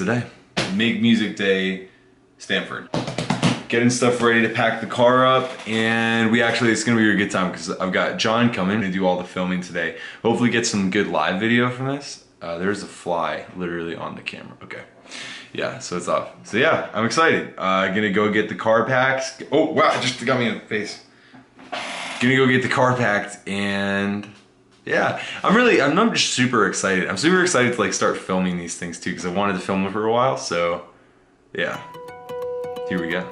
today. Make Music Day, Stamford. Getting stuff ready to pack the car up, and we actually, it's gonna be a good time because I've got John coming to do all the filming today. Hopefully get some good live video from this. Uh, there's a fly literally on the camera, okay. Yeah, so it's off. So yeah, I'm excited. Uh, gonna go get the car packed. Oh, wow, just got me in the face. Gonna go get the car packed and yeah, I'm really, I'm not just super excited. I'm super excited to like start filming these things too because I wanted to film them for a while. So yeah, here we go.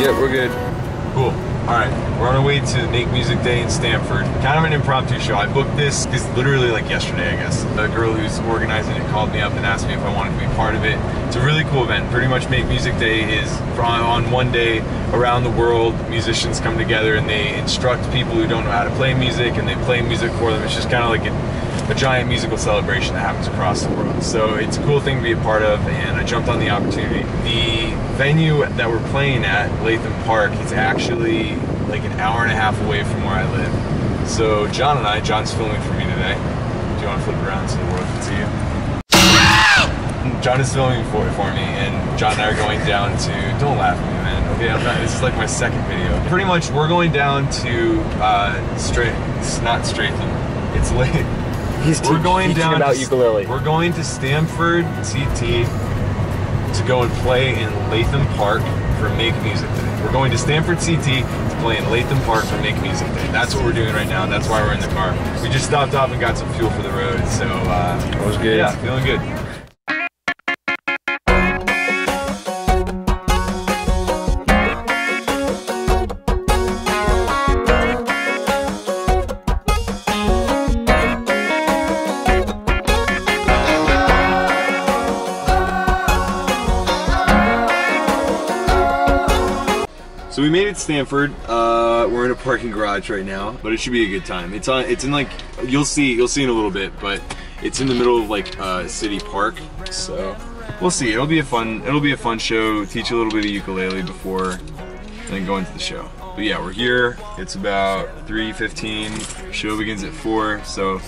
Yeah, we're good. All right, we're on our way to Make Music Day in Stamford. Kind of an impromptu show. I booked this because literally like yesterday, I guess. The girl who's organizing it called me up and asked me if I wanted to be part of it. It's a really cool event. Pretty much Make Music Day is on one day around the world. Musicians come together and they instruct people who don't know how to play music and they play music for them. It's just kind of like a, a giant musical celebration that happens across the world. So it's a cool thing to be a part of, and I jumped on the opportunity. The venue that we're playing at, Latham Park, is actually like an hour and a half away from where I live. So John and I, John's filming for me today. Do you want to flip around so the world can see you? John is filming for, for me, and John and I are going down to. Don't laugh at me, man. Okay, I'm not. This is like my second video. Pretty much, we're going down to uh, straight. It's not Stratham. It's late. He's We're going teaching down about to, ukulele. We're going to Stamford CT to go and play in Latham Park for Make Music Day. We're going to Stamford CT to play in Latham Park for Make Music Day. That's what we're doing right now. That's why we're in the car. We just stopped off and got some fuel for the road. So uh, That was good. yeah, feeling good. So we made it to Stamford. Uh, we're in a parking garage right now, but it should be a good time. It's on. It's in like you'll see. You'll see in a little bit, but it's in the middle of like uh, city park. So we'll see. It'll be a fun. It'll be a fun show. Teach a little bit of ukulele before, then go into the show. But yeah, we're here. It's about 3:15. Show begins at four. So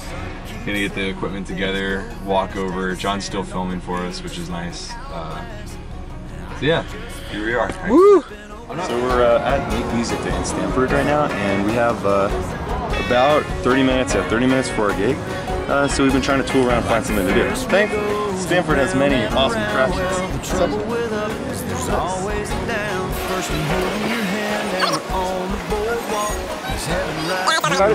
gonna get the equipment together. Walk over. John's still filming for us, which is nice. Uh, so yeah, here we are. Woo! So we're uh, at Make Music Day in Stamford right now, and we have uh, about 30 minutes, yeah, 30 minutes for our gig. Uh, so we've been trying to tool around, and find something to do. Thankfully, Stamford has many awesome attractions. Some-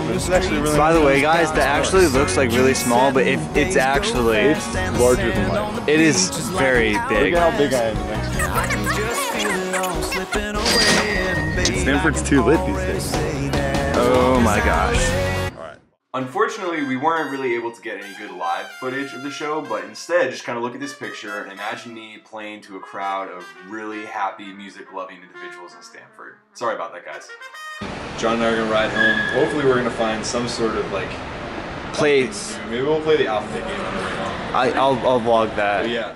This is actually really By the way, guys, that actually looks like really small, but if it's actually, it's larger than life. it is very big. Look big. at how big I am next to you. Stamford's too lit these days. Oh my gosh. Unfortunately, we weren't really able to get any good live footage of the show, but instead, just kind of look at this picture and imagine me playing to a crowd of really happy, music loving individuals in Stamford. Sorry about that, guys. John and I are gonna ride home. Hopefully, we're gonna find some sort of like. Place. Maybe we'll play the alphabet game on the way home. I, I'll, I'll vlog But that. yeah.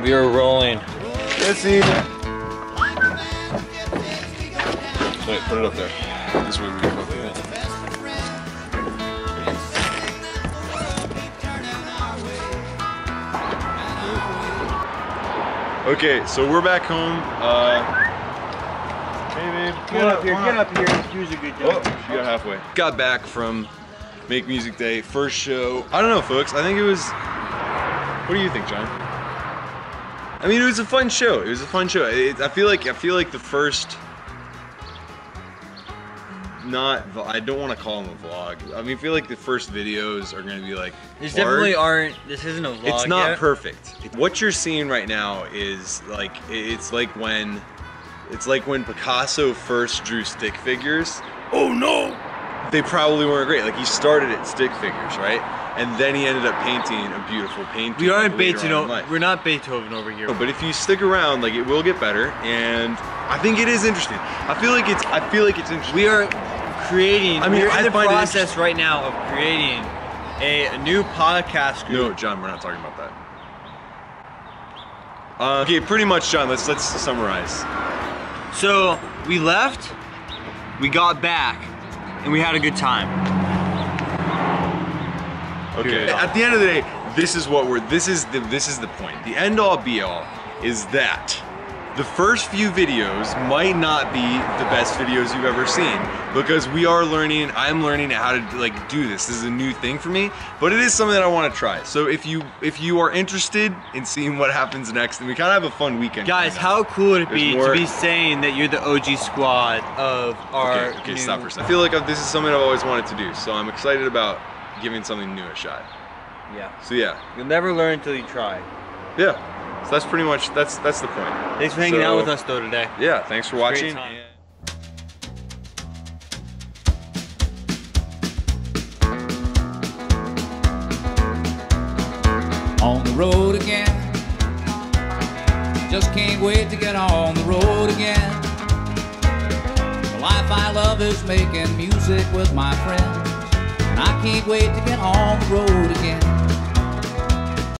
we are rolling. This evening. Wait, put it up there. This way we can both do it. Okay, so we're back home. Uh, hey babe, Get up here, get up here. Use a good Oh, job. she got halfway. Got back from Make Music Day, first show. I don't know, folks. I think it was. What do you think, John? I mean, it was a fun show. It was a fun show. It, I feel like I feel like the first. Not, I don't want to call them a vlog. I mean, I feel like the first videos are going to be like. These hard. definitely aren't. This isn't a vlog. It's not yet. perfect. What you're seeing right now is like it's like when it's like when Picasso first drew stick figures. Oh no! They probably weren't great. Like he started at stick figures, right? And then he ended up painting a beautiful painting. We aren't in Beethoven. We're not Beethoven over here. But if you stick around, like it will get better, and I think it is interesting. I feel like it's. I feel like it's interesting. We are creating. I mean, we're I in the process right now of creating a, a new podcast group. No, John, we're not talking about that. Uh, okay, pretty much, John. Let's let's summarize. So we left, we got back, and we had a good time. Okay. At the end of the day, this is what we're. This is the. This is the point. The end all be all is that the first few videos might not be the best videos you've ever seen because we are learning. I'm learning how to like do this. This is a new thing for me, but it is something that I want to try. So if you if you are interested in seeing what happens next, and we kind of have a fun weekend. Guys, how cool would it There's be more- to be saying that you're the OG squad of our Okay, okay, new- stop for a second. I feel like this is something I've always wanted to do, so I'm excited about giving something new a shot. Yeah. So yeah, You'll never learn until you try. yeah. So that's pretty much that's that's the point. Thanks for hanging So- out with us though today. Yeah, thanks for It's great watching. time. on the road again. Just can't wait to get on the road again. The life I love is making music with my friends, and I can't wait to get on the road again.